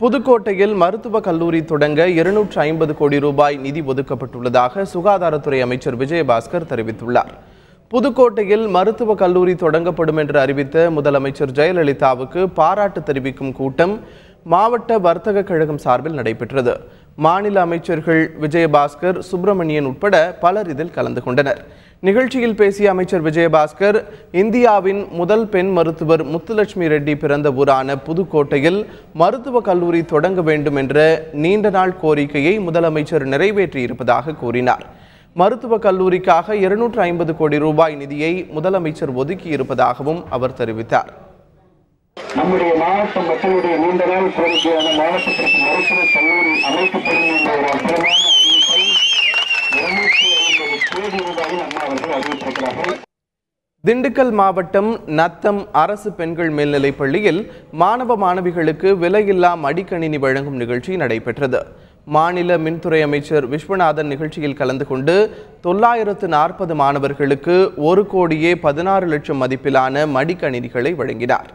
புதுக்கோட்டையில் மருத்துவக் கல்லூரி தொடங்க இருநூற்று ஐம்பது கோடி ரூபாய் நிதி ஒதுக்கப்பட்டுள்ளதாக சுகாதாரத்துறை அமைச்சர் விஜயபாஸ்கர் தெரிவித்துள்ளார். புதுக்கோட்டையில் மருத்துவக் கல்லூரி தொடங்கப்படும் என்று அறிவித்த முதலமைச்சர் ஜெயலலிதாவுக்கு பாராட்டு தெரிவிக்கும் கூட்டம் மாவட்ட வர்த்தக கழகம் சார்பில் நடைபெற்றது. மாநில அமைச்சர்கள் விஜயபாஸ்கர் சுப்பிரமணியன் உட்பட பலர் இதில் கலந்து கொண்டனர். நிகழ்ச்சியில் பேசிய அமைச்சர் விஜயபாஸ்கர் இந்தியாவின் முதல் பெண் மருத்துவர் முத்துலட்சுமி ரெட்டி பிறந்த ஊரான புதுக்கோட்டையில் மருத்துவக் கல்லூரி தொடங்க வேண்டும் என்ற நீண்ட நாள் கோரிக்கையை முதலமைச்சர் நிறைவேற்றியிருப்பதாக கூறினார். மருத்துவக் கல்லூரிக்காக இருநூற்று ஐம்பது கோடி ரூபாய் நிதியை முதலமைச்சர் ஒதுக்கி இருப்பதாகவும் அவர் தெரிவித்தார். நம்முடைய மாவட்ட மக்களுடைய நீண்ட நாள் கோரிக்கையான மாவட்டத்திற்கு மருத்துவ கல்லூரி அமைக்கப்படும் என்ற ஒரு அற்புதமான அறிவிப்பை இருநூற்றி ஐம்பது கோடி ரூபாயில் அம்மா அவர்கள் அறிவித்திருக்கிறார்கள். திண்டுக்கல் மாவட்டம் நத்தம் அரசு பெண்கள் மேல்நிலைப் பள்ளியில் மாணவ மாணவிகளுக்கு விலையில்லா மடிக்கணினி வழங்கும் நிகழ்ச்சி நடைபெற்றது. மாநில மின்துறை அமைச்சர் விஸ்வநாதன் நிகழ்ச்சியில் கலந்து கொண்டு தொள்ளாயிரத்து நாற்பது மாணவர்களுக்கு ஒரு கோடியே பதினாறு லட்சம் மதிப்பிலான மடிக்கணினிகளை வழங்கினார்.